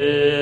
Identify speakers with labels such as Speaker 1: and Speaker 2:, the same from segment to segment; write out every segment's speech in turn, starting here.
Speaker 1: Uh...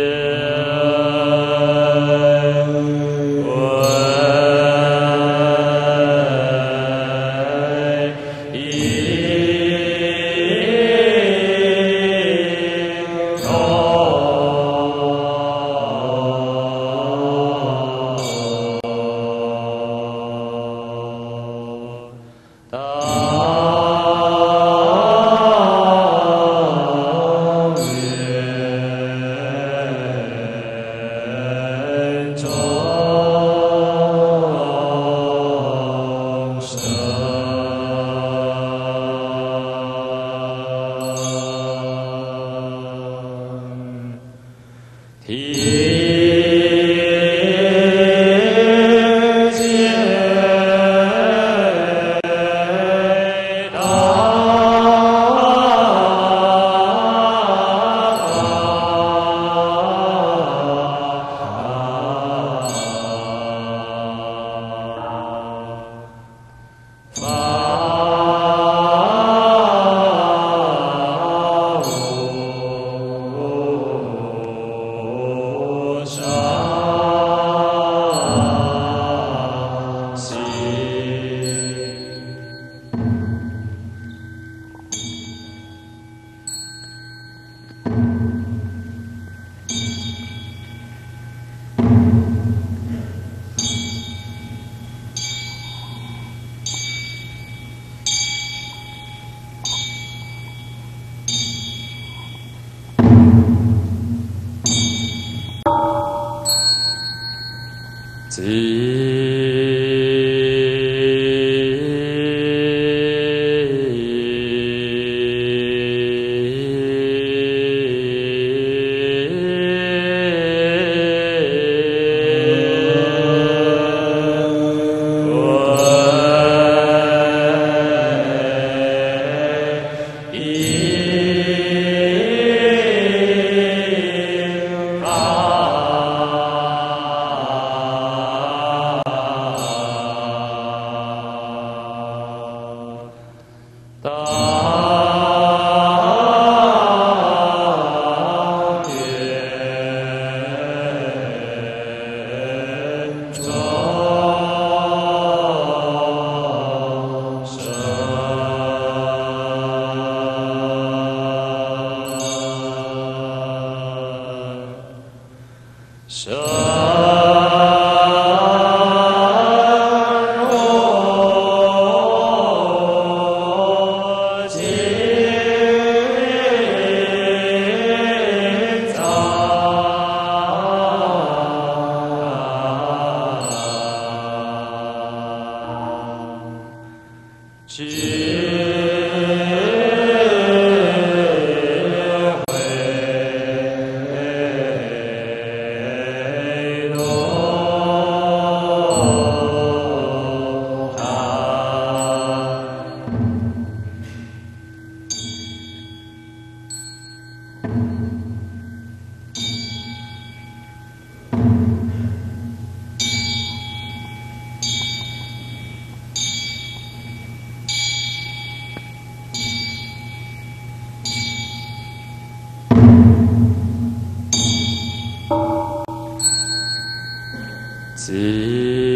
Speaker 1: ち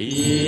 Speaker 1: E...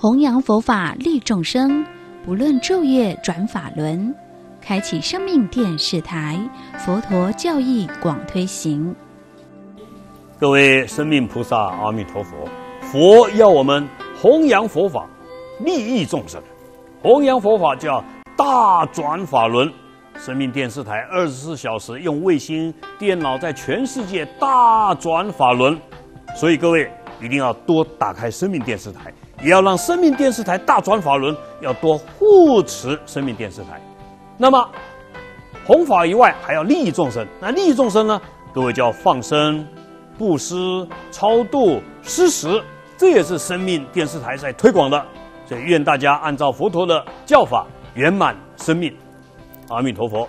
Speaker 2: 弘扬佛法利众生，不论昼夜转法轮，开启生命电视台，佛陀教义广推行。
Speaker 3: 各位生命菩萨，阿弥陀佛！佛要我们弘扬佛法，利益众生。弘扬佛法叫大转法轮。生命电视台二十四小时用卫星电脑在全世界大转法轮，所以各位一定要多打开生命电视台，也要让生命电视台大转法轮，要多护持生命电视台。那么弘法以外，还要利益众生。那利益众生呢？各位就要放生、布施、超度、施食，这也是生命电视台在推广的。所以愿大家按照佛陀的教法圆满生命。阿弥陀佛。